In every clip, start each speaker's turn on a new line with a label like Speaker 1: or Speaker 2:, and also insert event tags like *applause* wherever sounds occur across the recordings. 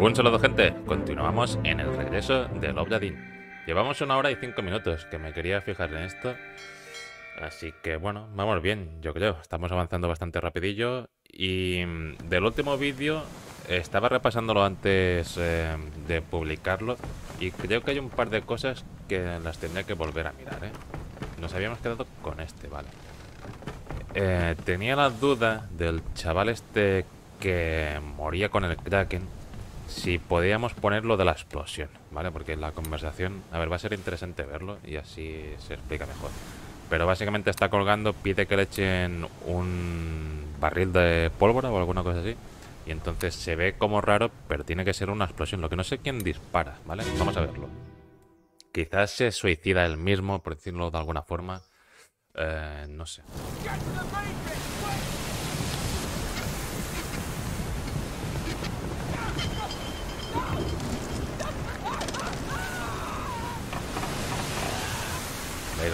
Speaker 1: Un saludo gente, continuamos en el regreso de Obradin. Llevamos una hora y cinco minutos, que me quería fijar en esto. Así que bueno, vamos bien, yo creo. Estamos avanzando bastante rapidillo. Y mm, del último vídeo estaba repasándolo antes eh, de publicarlo. Y creo que hay un par de cosas que las tendría que volver a mirar, ¿eh? Nos habíamos quedado con este, vale. Eh, tenía la duda del chaval este que moría con el Kraken si podíamos poner lo de la explosión, ¿vale? Porque la conversación, a ver, va a ser interesante verlo y así se explica mejor. Pero básicamente está colgando, pide que le echen un barril de pólvora o alguna cosa así. Y entonces se ve como raro, pero tiene que ser una explosión. Lo que no sé quién dispara, ¿vale? Vamos a verlo. Quizás se suicida él mismo, por decirlo de alguna forma. Eh, no sé.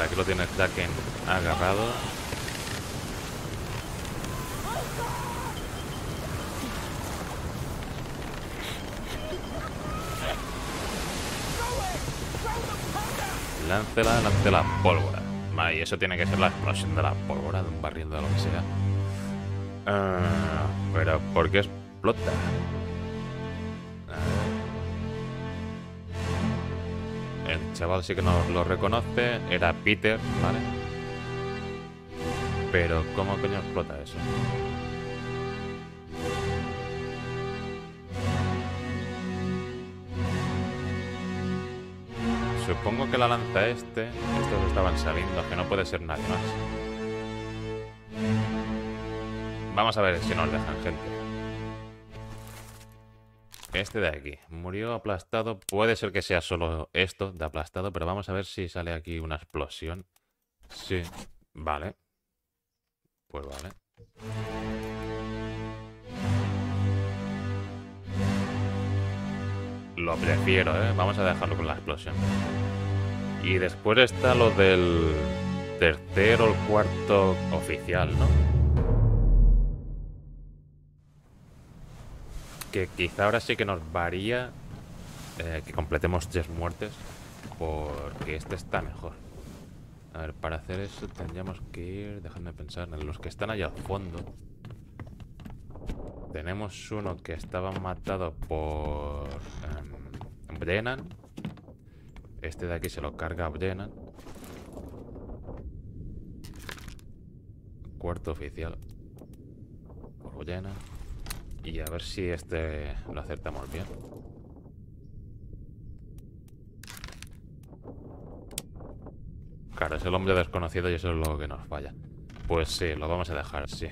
Speaker 1: Aquí lo tiene el Kraken agarrado. Láncela, lance la pólvora. Vale, y eso tiene que ser la explosión de la pólvora, de un barril de lo que sea. Ah, pero, ¿por qué explota? Chaval sí que nos lo reconoce. Era Peter, ¿vale? Pero, ¿cómo coño explota eso? Supongo que la lanza este. Estos estaban saliendo, que no puede ser nadie más. Vamos a ver si nos dejan, gente. Este de aquí. Murió aplastado. Puede ser que sea solo esto de aplastado, pero vamos a ver si sale aquí una explosión. Sí. Vale. Pues vale. Lo prefiero, ¿eh? Vamos a dejarlo con la explosión. Y después está lo del tercero o cuarto oficial, ¿no? Que quizá ahora sí que nos varía eh, que completemos tres muertes porque este está mejor. A ver, para hacer eso tendríamos que ir, déjame pensar, en los que están allá al fondo. Tenemos uno que estaba matado por um, Brennan. Este de aquí se lo carga Brennan. Cuarto oficial. Por Brennan. Y a ver si este lo acertamos bien. Claro, es el hombre desconocido y eso es lo que nos falla. Pues sí, lo vamos a dejar así.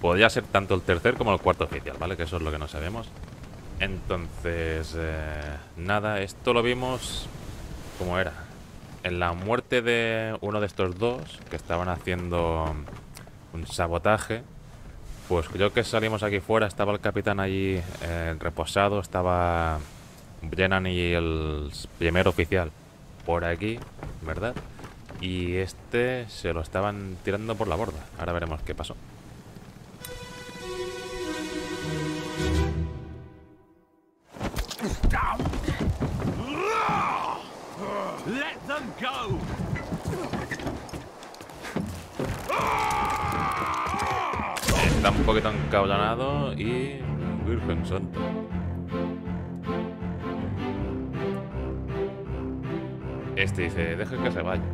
Speaker 1: Podría ser tanto el tercer como el cuarto oficial, ¿vale? Que eso es lo que no sabemos. Entonces, eh, nada, esto lo vimos como era. En la muerte de uno de estos dos que estaban haciendo un sabotaje. Pues creo que salimos aquí fuera, estaba el capitán allí eh, reposado, estaba Brennan y el primer oficial por aquí, ¿verdad? Y este se lo estaban tirando por la borda. Ahora veremos qué pasó. Encabronado y... Virgen Santa. Este dice, deje que se vaya.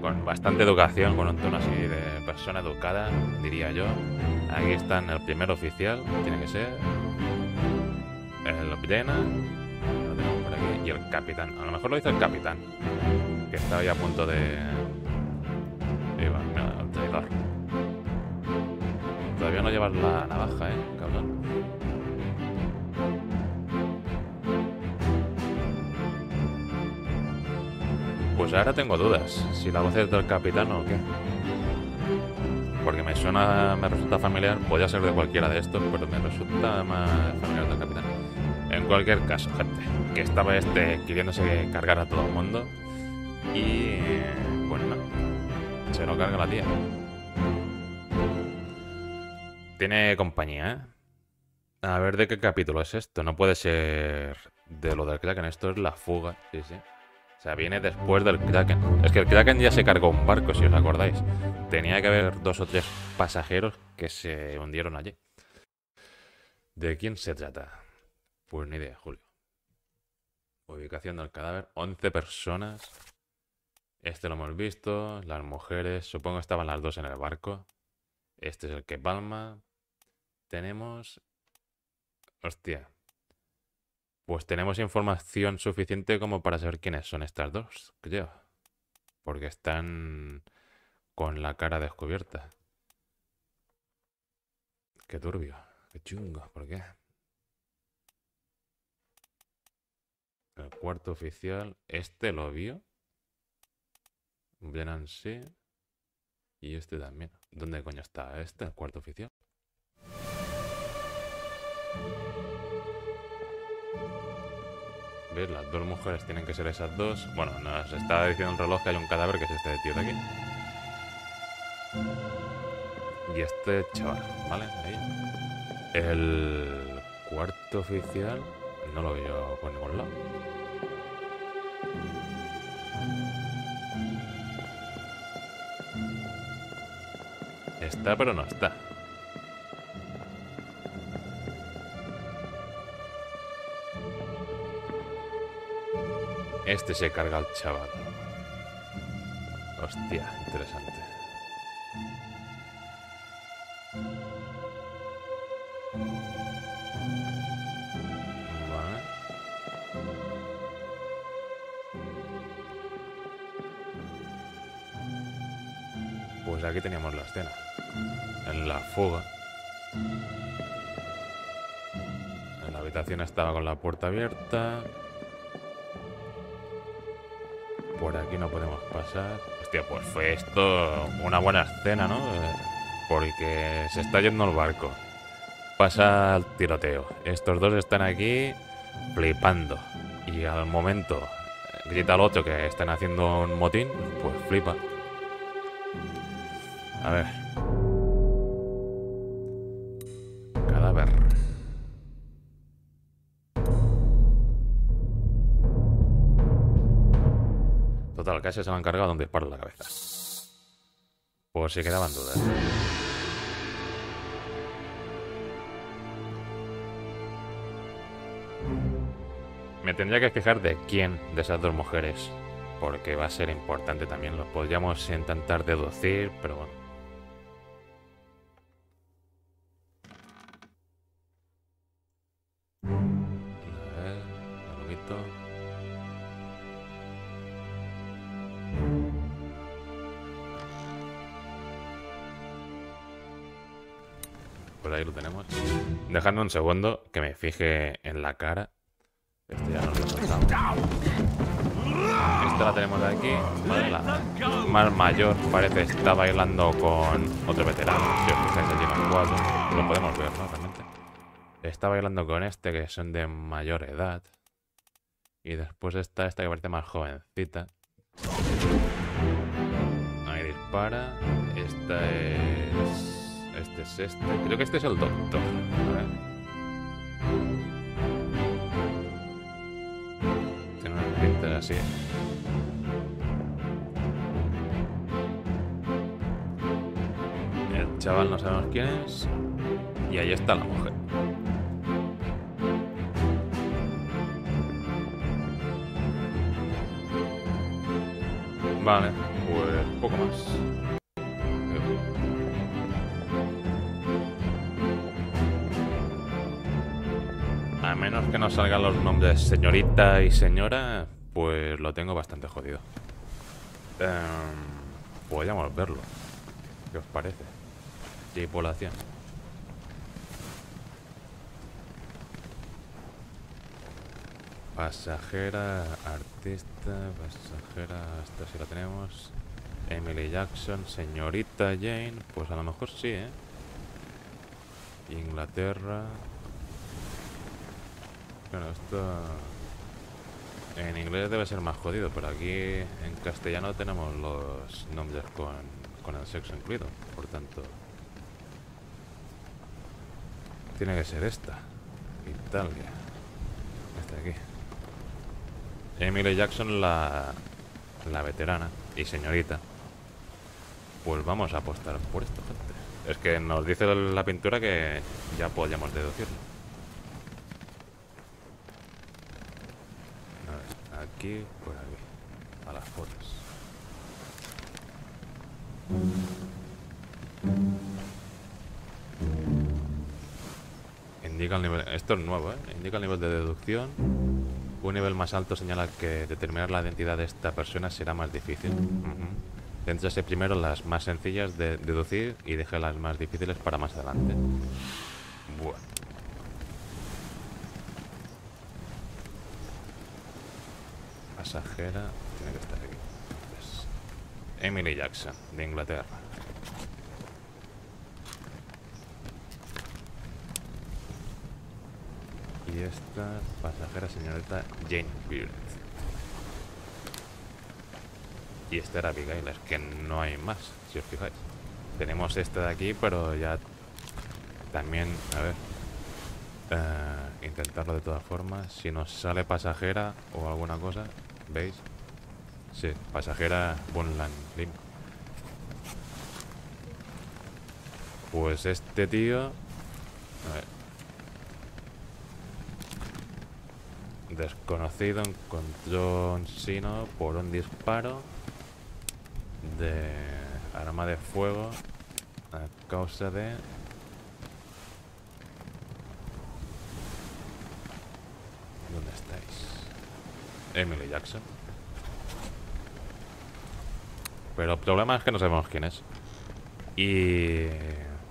Speaker 1: Con bastante educación, con un tono así de persona educada, diría yo. Aquí están el primer oficial, tiene que ser. El Brena. Y el capitán. A lo mejor lo dice el capitán. Que estaba ya a punto de... Todavía no llevas la navaja, eh, cabrón. Pues ahora tengo dudas, si la voz es del capitán o qué. Porque me suena, me resulta familiar, podría ser de cualquiera de estos, pero me resulta más familiar del capitán. En cualquier caso, gente, que estaba este queriéndose cargar a todo el mundo y... bueno, se lo carga la tía. Tiene compañía, ¿eh? A ver de qué capítulo es esto. No puede ser de lo del Kraken. Esto es la fuga. Sí, sí. O sea, viene después del Kraken. Es que el Kraken ya se cargó un barco, si os acordáis. Tenía que haber dos o tres pasajeros que se hundieron allí. ¿De quién se trata? Pues ni idea, Julio. Ubicación del cadáver. 11 personas. Este lo hemos visto. Las mujeres. Supongo que estaban las dos en el barco. Este es el que palma. Tenemos... Hostia. Pues tenemos información suficiente como para saber quiénes son estas dos, creo. Porque están con la cara descubierta. Qué turbio, qué chungo, ¿por qué? El cuarto oficial, este lo vio. sí. Y este también. ¿Dónde coño está este, el cuarto oficial? ¿Ves? Las dos mujeres tienen que ser esas dos. Bueno, nos está diciendo el reloj que hay un cadáver que es este tío de aquí. Y este chaval, ¿vale? Ahí. El cuarto oficial no lo veo por ningún lado. Está, pero no está. Este se carga al chaval. Hostia, interesante. Vale. Pues aquí teníamos la escena. En la fuga. En la habitación estaba con la puerta abierta. Por aquí no podemos pasar. Hostia, pues fue esto una buena escena, ¿no? Eh, porque se está yendo el barco. Pasa el tiroteo. Estos dos están aquí flipando. Y al momento eh, grita al otro que están haciendo un motín, pues flipa. A ver. Casi se lo han cargado donde disparo en la cabeza. Por si quedaban dudas. Me tendría que fijar de quién de esas dos mujeres, porque va a ser importante también. Lo podríamos intentar deducir, pero bueno. Ahí lo tenemos. Dejando un segundo que me fije en la cara. Este ya nos lo soltamos. Esta la tenemos de aquí. más mayor parece está bailando con otro veterano. Si os fijáis allí en el cuadro, lo podemos ver, ¿no? Realmente. Está bailando con este que son de mayor edad. Y después está esta que parece más jovencita. Ahí dispara. Esta es este es este. Creo que este es el doctor. Ver. Tiene una pinta así. El chaval no sabemos quién es. Y ahí está la mujer. Vale, pues poco más. Que no salgan los nombres señorita y señora, pues lo tengo bastante jodido. Eh, podríamos verlo. ¿Qué os parece? Tripulación. Pasajera, artista, pasajera, esta sí la tenemos. Emily Jackson, señorita Jane, pues a lo mejor sí, ¿eh? Inglaterra, bueno, esto en inglés debe ser más jodido, pero aquí en castellano tenemos los nombres con, con el sexo incluido, por tanto... tiene que ser esta. Italia. Esta de aquí. Emily Jackson, la, la veterana y señorita. Pues vamos a apostar por esto, gente. Es que nos dice la pintura que ya podríamos deducirlo. A ver, aquí, por aquí. A las fotos. Indica el nivel... Esto es nuevo, ¿eh? Indica el nivel de deducción. Un nivel más alto señala que determinar la identidad de esta persona será más difícil. Uh primero las más sencillas de deducir y deje las más difíciles para más adelante. Bueno. Pasajera tiene que estar aquí. Emily Jackson, de Inglaterra. Y esta pasajera señorita Jane Beard. Y esta era Abigail, es que no hay más, si os fijáis. Tenemos esta de aquí, pero ya también, a ver, eh, intentarlo de todas formas. Si nos sale pasajera o alguna cosa, ¿veis? Sí, pasajera Bunland Lim. Pues este tío... A ver. Desconocido encontró un sino por un disparo de arma de fuego a causa de... ¿Dónde estáis? Emily Jackson. Pero el problema es que no sabemos quién es. Y...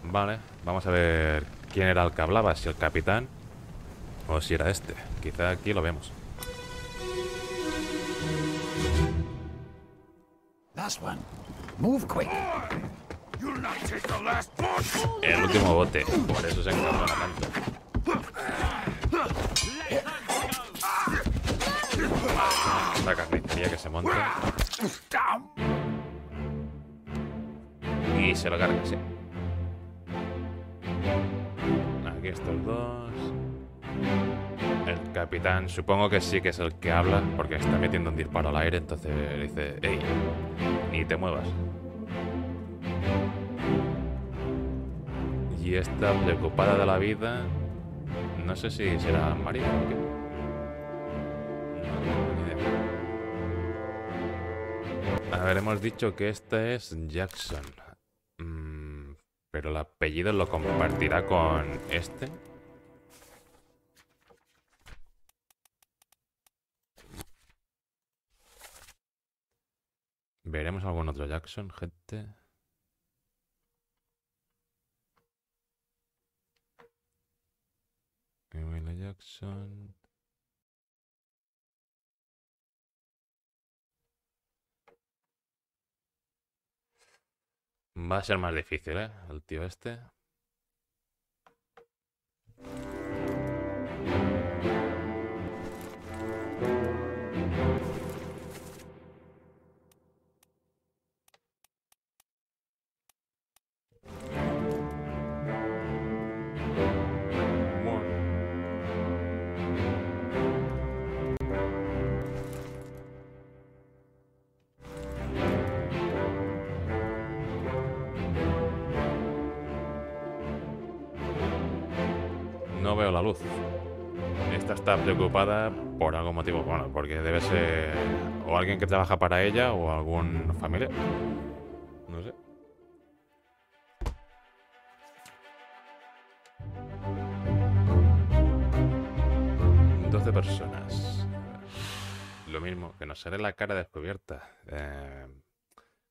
Speaker 1: Vale, vamos a ver quién era el que hablaba, si el capitán o si era este. Quizá aquí lo vemos. El último bote, por eso se encabrona tanto. Carnicería que se monta. Y se lo carga, sí. Aquí estos dos. El capitán, supongo que sí que es el que habla, porque está metiendo un disparo al aire, entonces le dice, hey, ni te muevas. Y está preocupada de la vida. No sé si será María o qué. A dicho que esta es Jackson. Pero el apellido lo compartirá con este. Veremos algún otro Jackson, gente. Jackson. Va a ser más difícil, ¿eh? El tío este. Veo la luz. Esta está preocupada por algún motivo. Bueno, porque debe ser o alguien que trabaja para ella o algún familiar. No sé. Doce personas. Lo mismo, que nos sale la cara descubierta. Eh,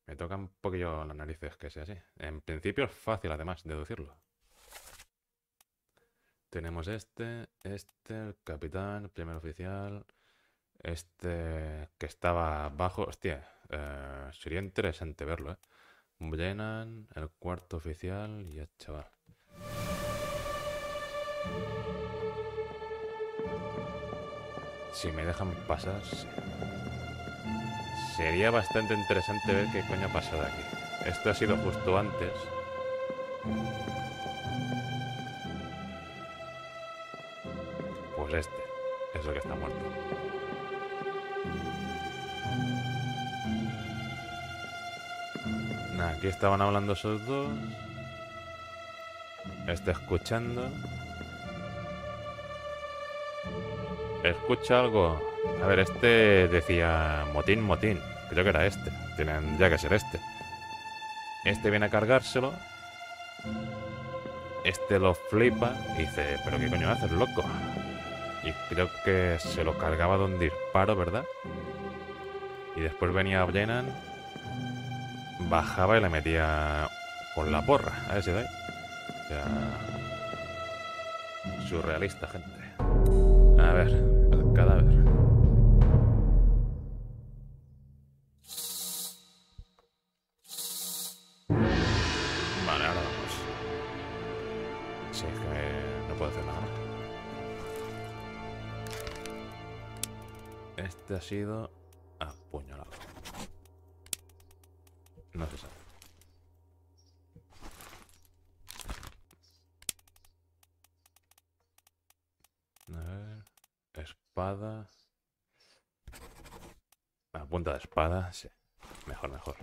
Speaker 1: me toca un poquillo las narices que sea así. En principio es fácil, además, deducirlo. Tenemos este, este, el capitán, el primer oficial, este que estaba abajo. Hostia, eh, sería interesante verlo, ¿eh? Brennan, el cuarto oficial y el chaval. Si me dejan pasar, Sería bastante interesante ver qué coño ha pasado aquí. Esto ha sido justo antes. Pues este es el que está muerto. Aquí estaban hablando esos dos. Este escuchando. Escucha algo. A ver, este decía motín, motín. Creo que era este. Tienen ya que ser este. Este viene a cargárselo. Este lo flipa y dice, pero qué coño haces, loco. Creo que se lo cargaba de un disparo, ¿verdad? Y después venía Brennan, bajaba y le metía con la porra. A ver si. O sea, surrealista, gente. A ver, el cadáver. Este ha sido apuñalado. No se sabe. A ver. Espada. La punta de espada, sí. Mejor, mejor.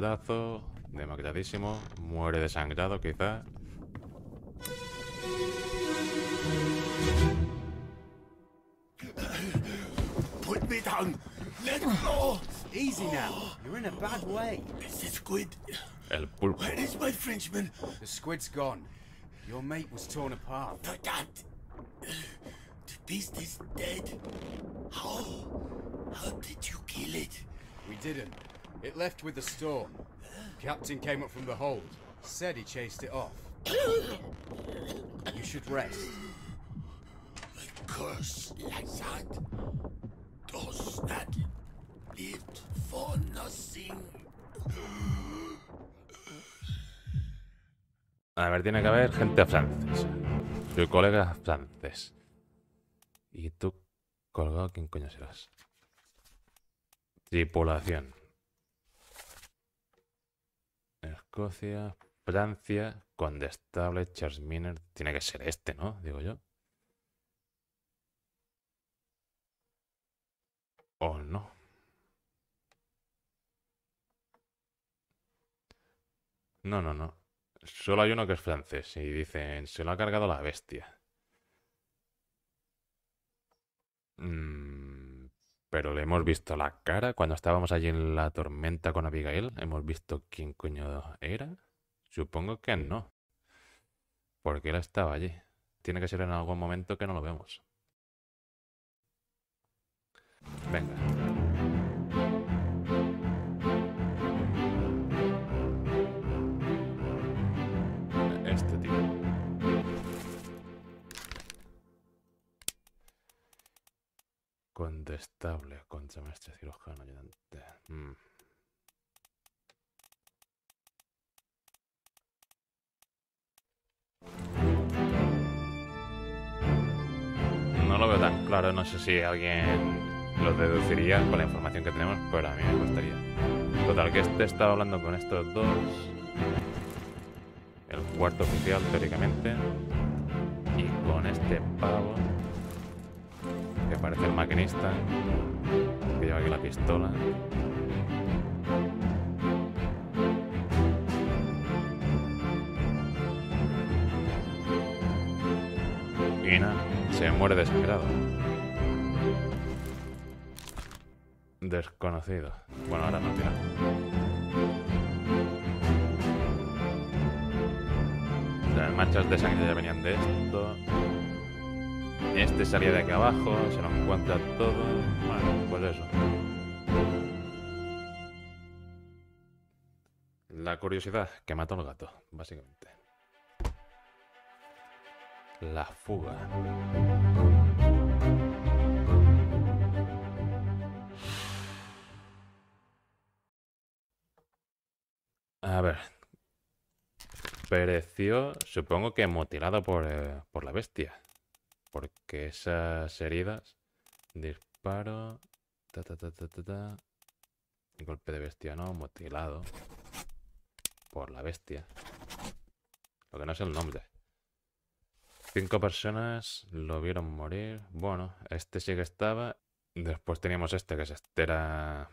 Speaker 1: Brazo. Demacradísimo. Muere desangrado, quizá.
Speaker 2: Put me down. Let go.
Speaker 3: Easy now. You're in a bad way.
Speaker 2: It's the squid.
Speaker 1: El pulpo.
Speaker 2: Where is my Frenchman?
Speaker 3: The squid's gone. Your mate was torn apart.
Speaker 2: The that. The beast is dead. How? How did you kill it?
Speaker 3: We didn't. It left with the storm. Captain came up from the hold. Said he chased it off. You should rest.
Speaker 2: A curse like that does not live for nothing.
Speaker 1: A ver, tiene que haber gente francesa. Tu colega francés. ¿Y tú, colgado, quién coño serás? Tripulación. Escocia, Francia, Condestable, Charles Miner. Tiene que ser este, ¿no? Digo yo. ¿O no? No, no, no. Solo hay uno que es francés y dicen, se lo ha cargado la bestia. Mm, pero le hemos visto la cara cuando estábamos allí en la tormenta con Abigail. Hemos visto quién coño era. Supongo que no. Porque él estaba allí. Tiene que ser en algún momento que no lo vemos. Venga. Contestable contra maestre cirujano ayudante. Mm. No lo veo tan claro, no sé si alguien lo deduciría con la información que tenemos, pero a mí me gustaría. Total, que este estaba hablando con estos dos. El cuarto oficial, teóricamente. Y con este pavo. Que parece el maquinista. Que lleva aquí la pistola. Y nada, se muere desangrado. Desconocido. Bueno, ahora no, tira. Las manchas de sangre ya venían de esto. Este salía de aquí abajo, se nos encuentra todo. Bueno, pues eso. La curiosidad que mató al gato, básicamente. La fuga. A ver. Pereció, supongo que mutilado por, eh, por la bestia. Porque esas heridas... Disparo... Ta, ta, ta, ta, ta, ta. Golpe de bestia, no, mutilado. Por la bestia. Lo que no es el nombre. Cinco personas lo vieron morir. Bueno, este sí que estaba. Después teníamos este que se estera.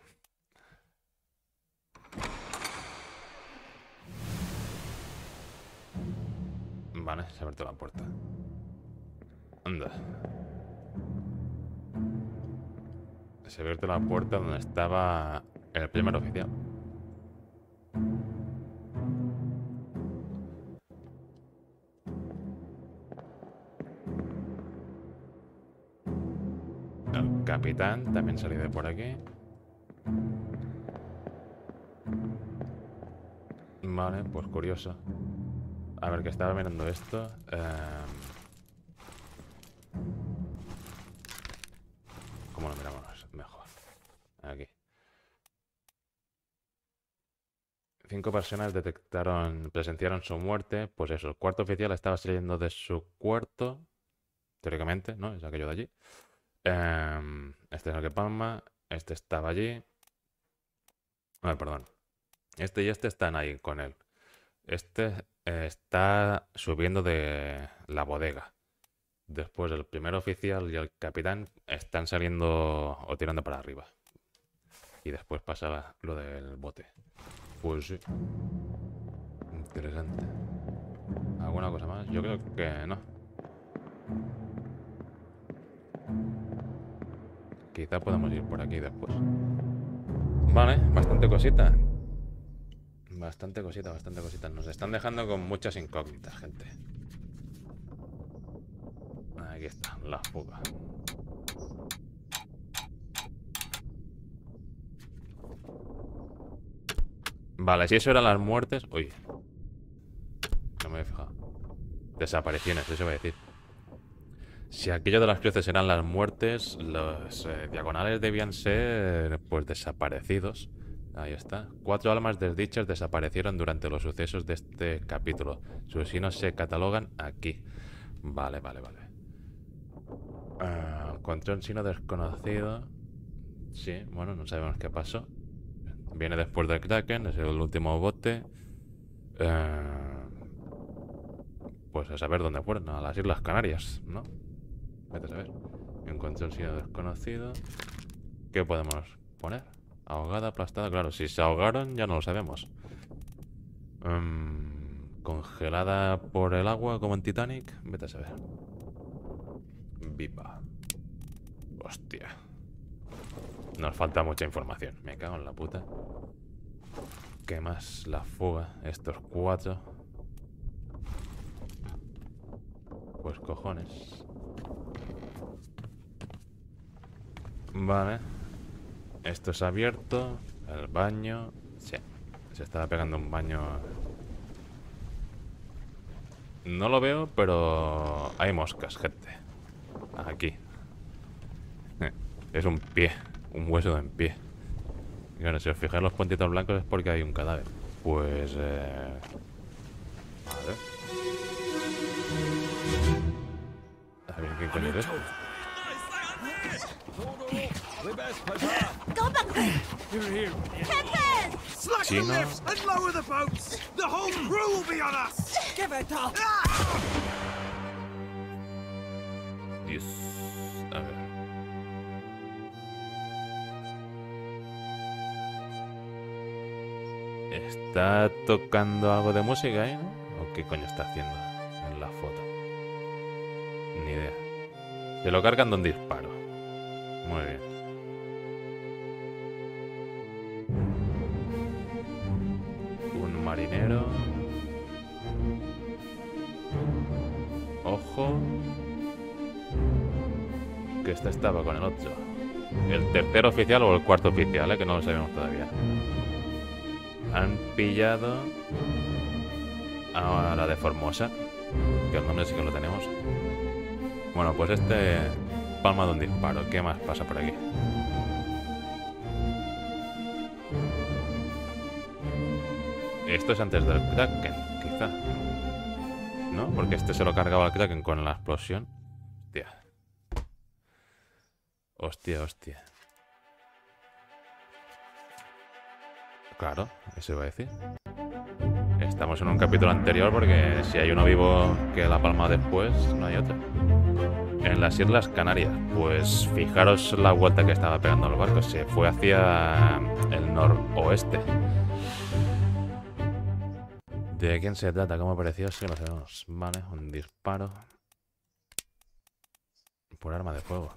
Speaker 1: Vale, se ha abierto la puerta. Se ha la puerta donde estaba el primer oficial. El capitán también salió de por aquí. Vale, pues curioso. A ver, que estaba mirando esto. em, Aquí. Cinco personas detectaron, presenciaron su muerte. Pues eso, el cuarto oficial estaba saliendo de su cuarto. Teóricamente, ¿no? Es aquello de allí. Em, este es el que palma. Este estaba allí. Ah, perdón. Este y este están ahí con él. Este eh, está subiendo de la bodega. Después el primer oficial y el capitán están saliendo o tirando para arriba. Y después pasaba lo del bote. Pues sí. Interesante. ¿Alguna cosa más? Yo creo que no. Quizá podamos ir por aquí después. Vale, bastante cosita. Bastante cosita, bastante cosita. Nos están dejando con muchas incógnitas, gente. Aquí está, la fuga. Vale, si eso eran las muertes... Uy. No me he fijado. Desapariciones, eso voy a decir. Si aquello de las cruces eran las muertes, los eh, diagonales debían ser, pues, desaparecidos. Ahí está. Cuatro almas desdichas desaparecieron durante los sucesos de este capítulo. Sus asesinos se catalogan aquí. Vale, vale, vale. Ah, encontré un sino desconocido. Sí, bueno, no sabemos qué pasó. Viene después del Kraken, es el último bote. Eh, pues a saber dónde fueron, a las Islas Canarias, ¿no? Vete a saber. Encontré un sino desconocido. ¿Qué podemos poner? Ahogada, aplastada, claro. Si se ahogaron ya no lo sabemos. Mm, congelada por el agua como en Titanic. Vete a saber. Viva. Hostia. Nos falta mucha información. Me cago en la puta. ¿Qué más? La fuga. Estos cuatro. Pues cojones. Vale. Esto es abierto. El baño. Sí. Se estaba pegando un baño. No lo veo, pero hay moscas, gente. Aquí. *laughs* Es un pie. Un hueso en pie. Y bueno, si os fijáis los puntitos blancos es porque hay un cadáver. Pues... Eh... Vale. A ver, ¿quién coño es esto?
Speaker 4: Go back there! Tempest!
Speaker 5: Slash
Speaker 1: Chino.
Speaker 5: the
Speaker 1: ¿Está tocando algo de música ahí, no? ¿O qué coño está haciendo en la foto? Ni idea. Se lo cargan de un disparo. Muy bien. Un marinero. Ojo. Que este estaba con el otro. El tercer oficial o el cuarto oficial, ¿eh? que no lo sabemos todavía. Han pillado a la de Formosa, que el nombre sí que lo tenemos. Bueno, pues este palma de un disparo. ¿Qué más pasa por aquí? Esto es antes del Kraken, quizá. ¿no? Porque este se lo cargaba al Kraken con la explosión. Hostia. Hostia, hostia. Claro, eso iba a decir. Estamos en un capítulo anterior porque si hay uno vivo que la palma después, no hay otro. En las Islas Canarias, pues fijaros la vuelta que estaba pegando el barco. Se fue hacia el noroeste. ¿De quién se trata? ¿Cómo apareció? Sí, lo sabemos. Vale, un disparo. Por arma de fuego.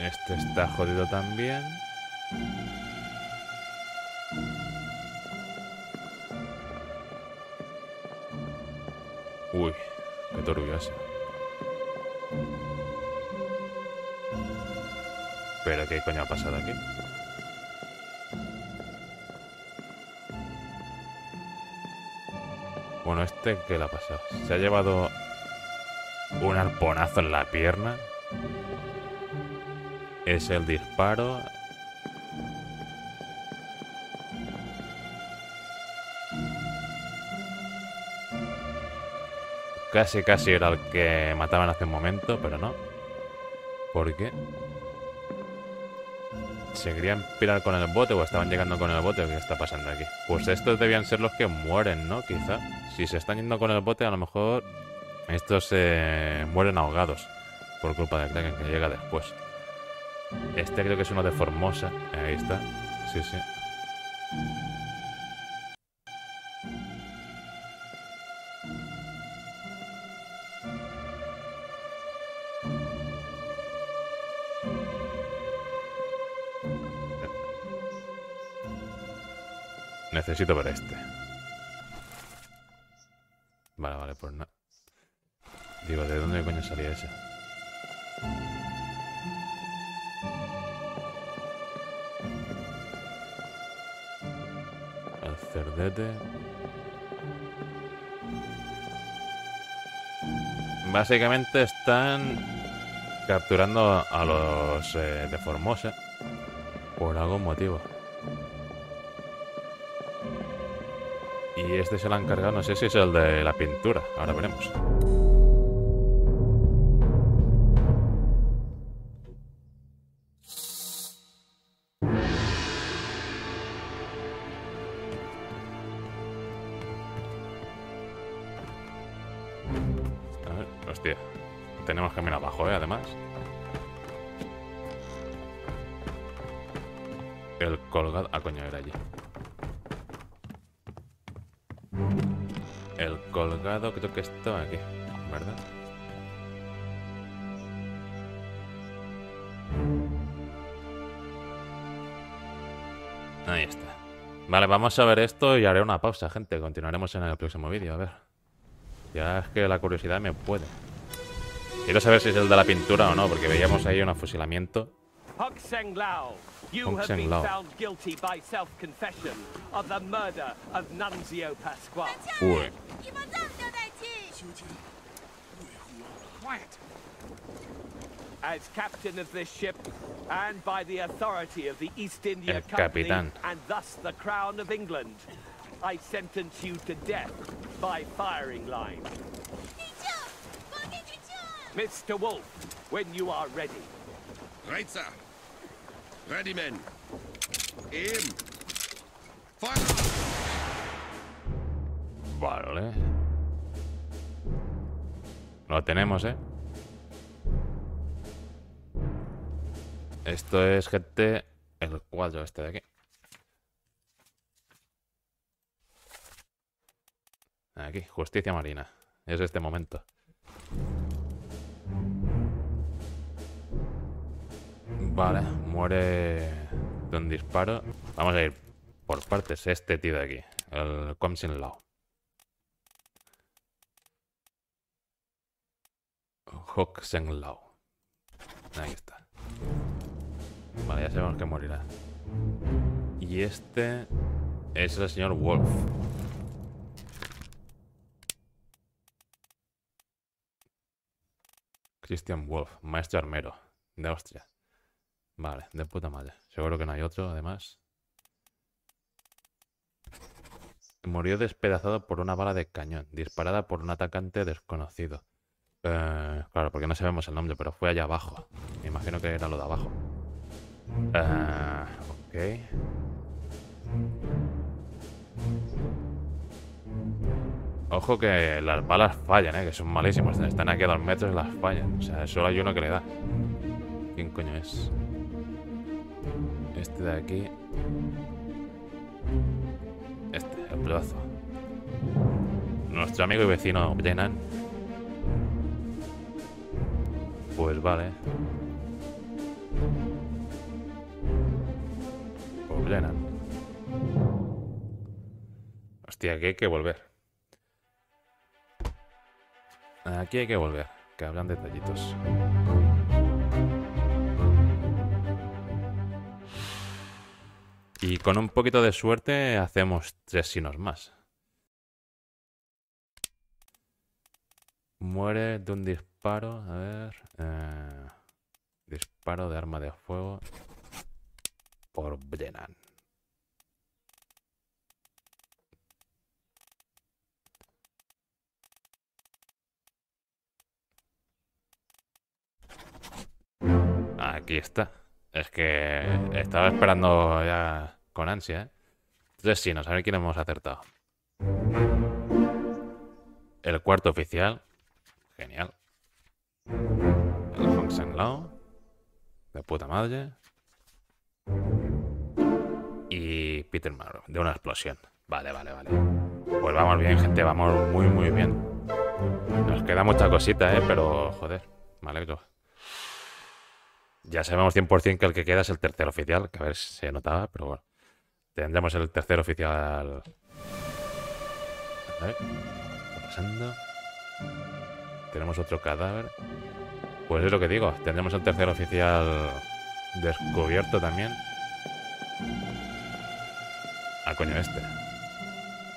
Speaker 1: Este está jodido también. Uy, qué turbio. Pero qué coño ha pasado aquí. Bueno, este, ¿qué le ha pasado? Se ha llevado un arponazo en la pierna. Es el disparo. Casi, casi era el que mataban hace un momento, pero no. ¿Por qué? ¿Se pirar con el bote o estaban llegando con el bote? ¿Qué está pasando aquí? Pues estos debían ser los que mueren, ¿no? Quizá. Si se están yendo con el bote, a lo mejor estos se mueren ahogados por culpa del Kraken que llega después. Este creo que es uno de Formosa. Ahí está. Sí, sí. Necesito ver este. Vale, vale, pues no. Digo, ¿de dónde coño salía ese? Básicamente están capturando a los eh, de Formosa por algún motivo. Y este se lo han cargado, no sé si es el de la pintura, ahora veremos. Además. El colgado... Ah, coño, era allí. El colgado creo que estaba aquí, ¿verdad? Ahí está. Vale, vamos a ver esto y haré una pausa, gente. Continuaremos en el próximo vídeo, a ver. Ya es que la curiosidad me puede. Quiero saber si es el de la pintura o no, porque veíamos ahí un.
Speaker 6: Hong Seng Lao, you have been found guilty by self-confession of the murder of Nunzio Pasquale.
Speaker 1: Uy.
Speaker 6: As captain of this ship, and by the authority of the East India Company, and thus the Crown of England, I sentence you to death by firing line. Mr. Wolf, when you are ready.
Speaker 2: Right, sir. Ready, men. Aim. Fire.
Speaker 1: Vale. Lo tenemos, ¿eh? Esto es, gente, el cuadro este de aquí. Aquí, justicia marina. Es este momento. Vale, muere de un disparo. Vamos a ir por partes. Este tío de aquí, el Kwamsin Lao. Hok Lao. Ahí está. Vale, ya sabemos que morirá. Y este es el señor Wolf. Christian Wolf, maestro armero de Austria. Vale, de puta madre. Seguro que no hay otro, además. Murió despedazado por una bala de cañón, disparada por un atacante desconocido. Eh, claro, porque no sabemos el nombre, pero fue allá abajo. Me imagino que era lo de abajo. Eh, ok. Ojo que las balas fallan, ¿eh? que son malísimas. Están aquí a dos metros y las fallan. O sea, solo hay uno que le da. ¿Quién coño es? Este de aquí. Este, el brazo. Nuestro amigo y vecino Brennan. Pues vale. Pues Brennan. Hostia, aquí hay que volver. Aquí hay que volver, que hablan detallitos. Y con un poquito de suerte hacemos tres sinos más. Muere de un disparo. A ver. eh, disparo de arma de fuego. Por Brennan. Aquí está. Es que estaba esperando ya con ansia, ¿eh? Tres sinos, a ver quién hemos acertado. El cuarto oficial. Genial. El Hong Sang Lao. De puta madre. Y Peter Marrow, de una explosión. Vale, vale, vale. Pues vamos bien, gente, vamos muy, muy bien. Nos queda mucha cosita, ¿eh? Pero, joder, me alegro. Ya sabemos 100% que el que queda es el tercer oficial, que a ver si se notaba, pero bueno. Tendremos el tercer oficial. A ver, ¿qué está pasando? Tenemos otro cadáver. Pues es lo que digo, tendremos el tercer oficial descubierto también. Ah, coño, este.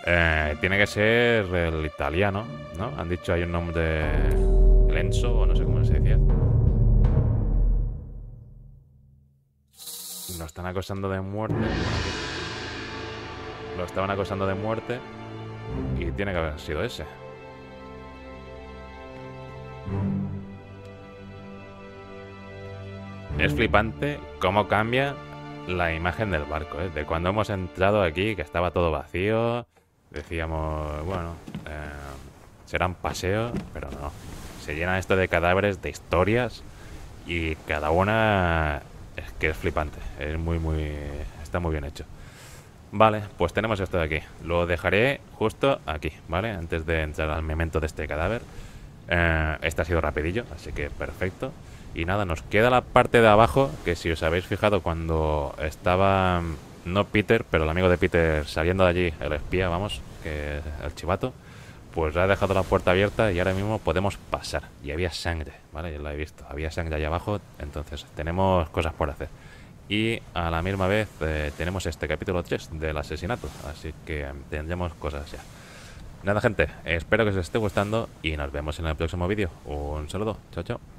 Speaker 1: Eh, tiene que ser el italiano, ¿no? Han dicho hay un nombre. Lenzo, o no sé cómo se decía. Lo están acosando de muerte. Lo estaban acosando de muerte. Y tiene que haber sido ese. Es flipante cómo cambia la imagen del barco, ¿eh? De cuando hemos entrado aquí, que estaba todo vacío. Decíamos, bueno, eh, serán paseos, pero no. Se llena esto de cadáveres, de historias. Y cada una es que es flipante. Es muy, muy. Está muy bien hecho. Vale, pues tenemos esto de aquí. Lo dejaré justo aquí, ¿vale? Antes de entrar al memento de este cadáver. Eh, este ha sido rapidillo, así que perfecto. Y nada, nos queda la parte de abajo, que si os habéis fijado cuando estaba, no Peter, pero el amigo de Peter saliendo de allí, el espía, vamos, que el chivato, pues ha dejado la puerta abierta y ahora mismo podemos pasar. Y había sangre, ¿vale? Yo lo he visto, había sangre allá abajo, entonces tenemos cosas por hacer. Y a la misma vez eh, tenemos este capítulo 3 del asesinato, así que tendremos cosas ya. Nada gente, espero que os esté gustando y nos vemos en el próximo vídeo. Un saludo, chao chao.